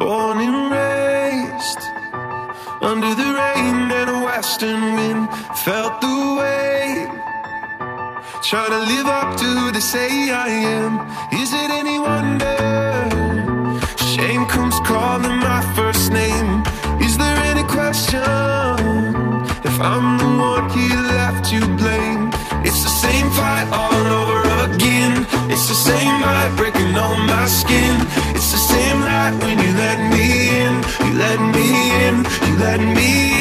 Born and raised under the rain and a western wind. Felt the weight. Trying to live up to the say I am. Is it any wonder? Shame comes calling my first name. Is there any question if I'm the one he left to blame? It's the same fight all over again. It's the same light breaking on my skin. You let me